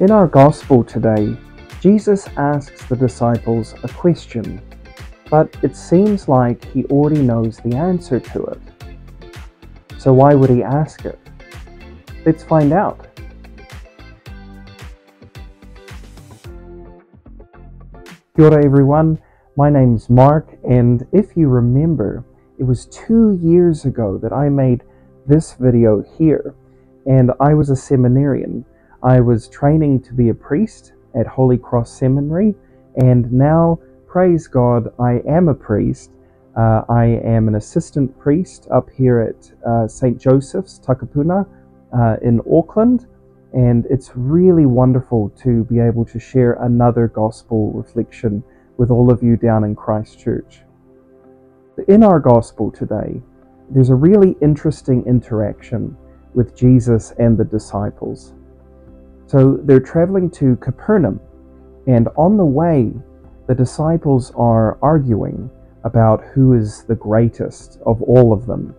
In our Gospel today, Jesus asks the disciples a question, but it seems like he already knows the answer to it. So why would he ask it? Let's find out. Kia ora everyone, my name's Mark, and if you remember, it was two years ago that I made this video here, and I was a seminarian. I was training to be a priest at Holy Cross Seminary, and now, praise God, I am a priest. Uh, I am an assistant priest up here at uh, St. Joseph's, Takapuna, uh, in Auckland, and it's really wonderful to be able to share another gospel reflection with all of you down in Christchurch. In our gospel today, there's a really interesting interaction with Jesus and the disciples. So they're traveling to Capernaum, and on the way, the disciples are arguing about who is the greatest of all of them.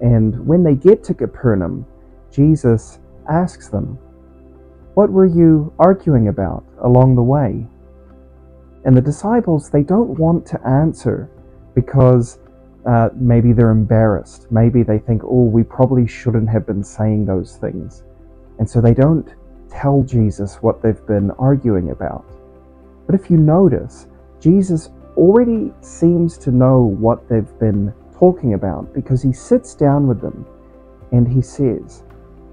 And when they get to Capernaum, Jesus asks them, What were you arguing about along the way? And the disciples, they don't want to answer because uh, maybe they're embarrassed. Maybe they think, oh, we probably shouldn't have been saying those things. And so they don't tell Jesus what they've been arguing about. But if you notice, Jesus already seems to know what they've been talking about because he sits down with them and he says,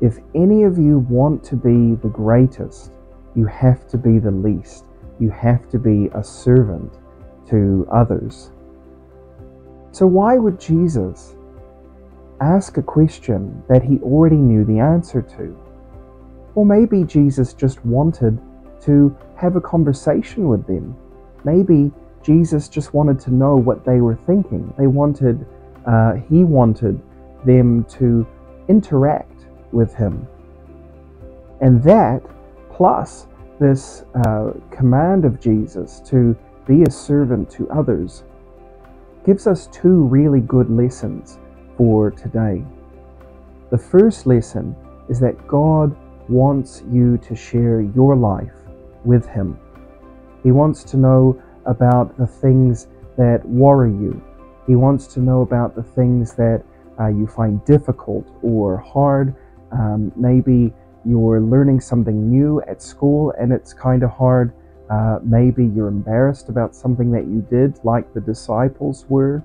If any of you want to be the greatest, you have to be the least. You have to be a servant to others. So, why would Jesus ask a question that he already knew the answer to? Or maybe Jesus just wanted to have a conversation with them. Maybe Jesus just wanted to know what they were thinking. They wanted, uh, he wanted them to interact with him. And that, plus this uh, command of Jesus to be a servant to others, gives us two really good lessons for today. The first lesson is that God wants you to share your life with Him. He wants to know about the things that worry you. He wants to know about the things that uh, you find difficult or hard. Um, maybe you're learning something new at school and it's kind of hard. Uh, maybe you're embarrassed about something that you did, like the disciples were.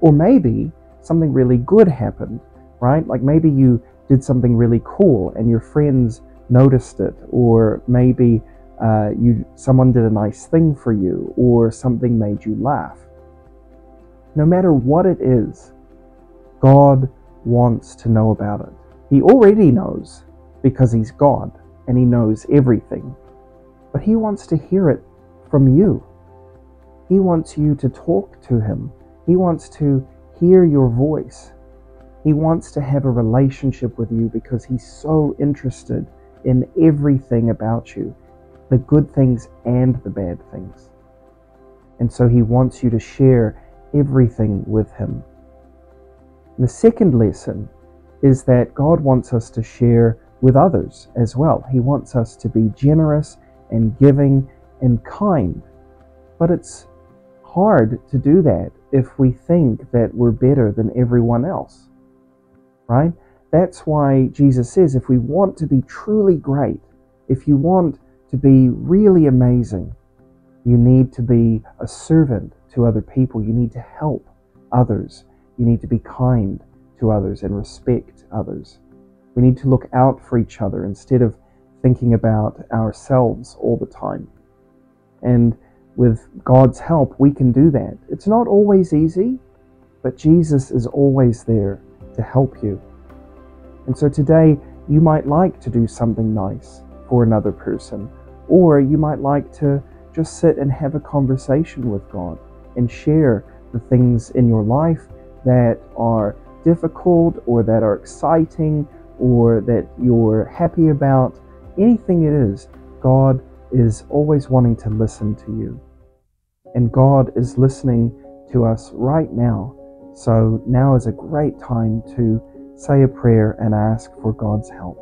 Or maybe something really good happened, right? Like maybe you did something really cool and your friends noticed it, or maybe uh, you someone did a nice thing for you, or something made you laugh. No matter what it is, God wants to know about it. He already knows because He's God and He knows everything. But He wants to hear it from you. He wants you to talk to Him. He wants to hear your voice. He wants to have a relationship with you because He's so interested in everything about you the good things and the bad things. And so He wants you to share everything with Him. And the second lesson is that God wants us to share with others as well. He wants us to be generous and giving and kind. But it's hard to do that if we think that we're better than everyone else, right? That's why Jesus says if we want to be truly great, if you want to be really amazing, you need to be a servant to other people. You need to help others. You need to be kind to others and respect others. We need to look out for each other instead of thinking about ourselves all the time. And with God's help, we can do that. It's not always easy, but Jesus is always there to help you. And so today, you might like to do something nice for another person, or you might like to just sit and have a conversation with God and share the things in your life that are difficult or that are exciting or that you're happy about, anything it is, God is always wanting to listen to you. And God is listening to us right now. So now is a great time to say a prayer and ask for God's help.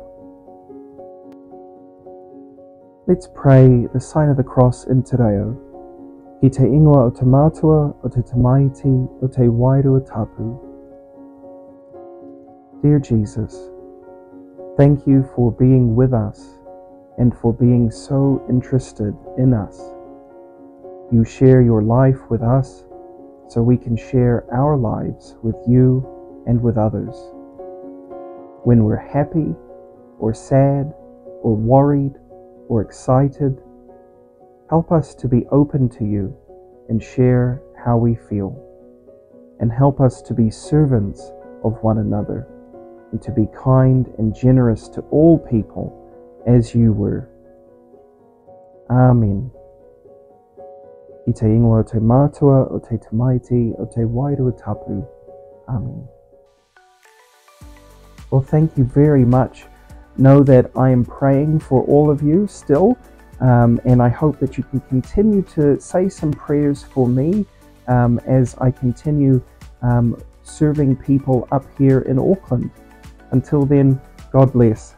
Let's pray the sign of the cross in te reo. Ki te ingoa o te mātua, o te tamaiti, o te wairua tapu. Dear Jesus, thank you for being with us and for being so interested in us. You share your life with us so we can share our lives with you and with others. When we're happy or sad or worried or excited, help us to be open to you and share how we feel. And help us to be servants of one another and to be kind and generous to all people as you were. Amen. I te ingoa o te mātua, o te tamaiti, o te wairua tapu. Amen. Well, thank you very much. Know that I am praying for all of you still, um, and I hope that you can continue to say some prayers for me um, as I continue um, serving people up here in Auckland. Until then, God bless.